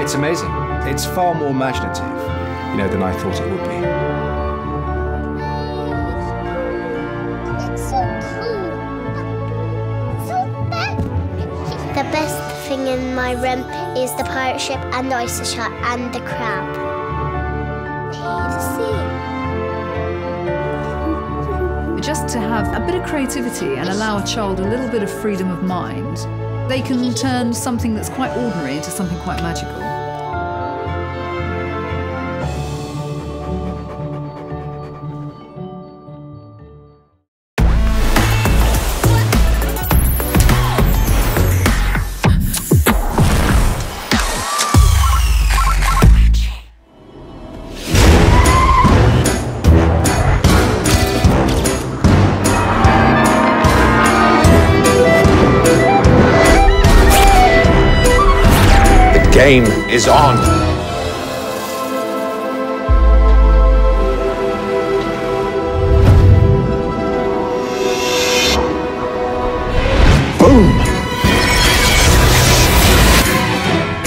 It's amazing. It's far more imaginative, you know, than I thought it would be. The best thing in my room is the pirate ship and the oyster shark and the crab. Hey, to have a bit of creativity and allow a child a little bit of freedom of mind, they can turn something that's quite ordinary into something quite magical. Game is on. Boom!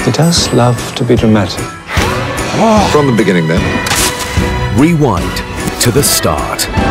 He does love to be dramatic. From the beginning, then. Rewind to the start.